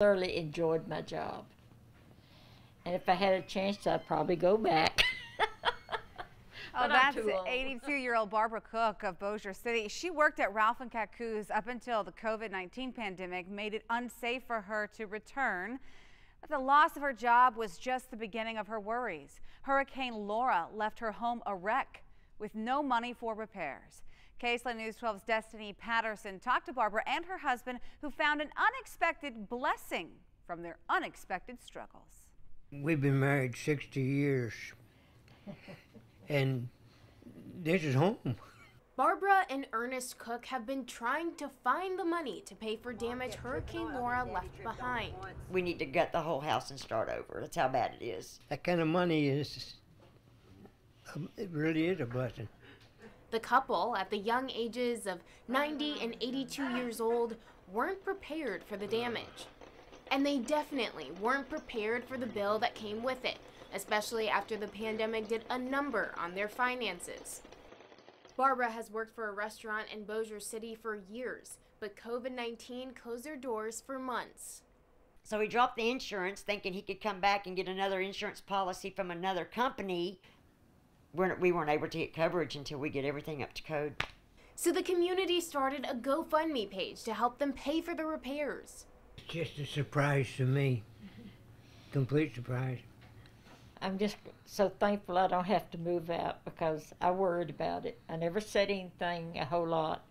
thoroughly enjoyed my job. And if I had a chance, I'd probably go back. Oh, But that's too old. 82-year-old Barbara Cook of Bossier City. She worked at Ralph and Kacoo's up until the COVID-19 pandemic made it unsafe for her to return. But the loss of her job was just the beginning of her worries. Hurricane Laura left her home a wreck with no money for repairs. KSLA News 12's Destinee Patterson talked to Barbara and her husband who found an unexpected blessing from their unexpected struggles. We've been married 60 years. And this is home. Barbara and Ernest Cook have been trying to find the money to pay for damage Hurricane Laura left behind. we need to gut the whole house and start over. That's how bad it is. That kind of money is, um, it really is a blessing. The couple, at the young ages of 90 and 82 years old, weren't prepared for the damage. And they definitely weren't prepared for the bill that came with it, especially after the pandemic did a number on their finances. Barbara has worked for a restaurant in Bossier City for years, but COVID 19 closed their doors for months. So he dropped the insurance, thinking he could come back and get another insurance policy from another company. We're, we weren't able to get coverage until we get everything up to code. So the community started a GoFundMe page to help them pay for the repairs. It's just a surprise to me. Complete surprise. I'm just so thankful I don't have to move out because I worried about it. I never said anything a whole lot,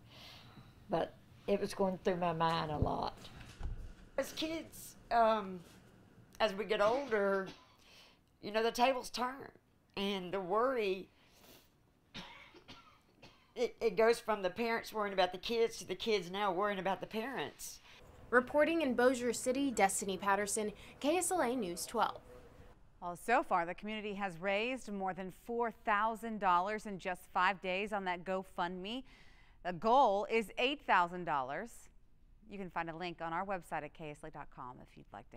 but it was going through my mind a lot. As kids, um, as we get older, you know, the tables turn. And the worry, it, it goes from the parents worrying about the kids to the kids now worrying about the parents. Reporting in Bossier City, Destinee Patterson, KSLA News 12. Well, so far, the community has raised more than $4,000 in just five days on that GoFundMe. The goal is $8,000. You can find a link on our website at ksla.com if you'd like to.